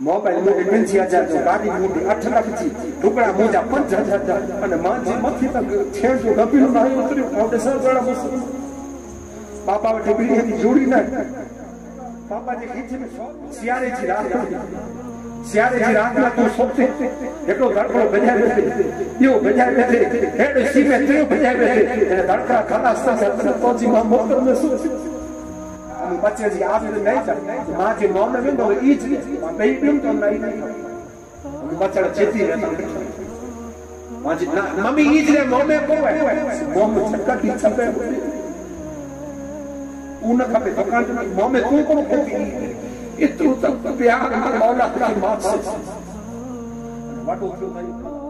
મોબાઈલમાં હજાર જો ગાડી મૂડી અઠ લાખ જી ઢુકડા મોજા પંચ હજાર હજાર અને માંજી મથી તક છેડ જો ગપી નું ભાઈ ઉતર્યું ફાઉન્ડેશન જોડા મુસલ બાપા વટે બીડી હતી, જોડી ના પાપા જે ખીચી મે સિયારે જી રાત સિયારે જી રાત ના તું સોતે એટલો ધડકડો બજાય બેસે એવો બજાય બેસે હેડ સીમે ત્રીઓ બજાય બેઠે. અને ધડકડા ખાલાસ થશે તો માં મોકલ ને શું बच्चे जी आप इधर नहीं Pacjenci after nature, Martin Mona window each, they तो नहीं नहीं बच्चा चेती रहता है माँ जी ना मम्मी ये रे मौन में को है मौन में छक्का की छपे ऊन खपे दुकान में मौन में तू को खोती इतना तो प्यार मौला की माँ से वाटो क्यों भाई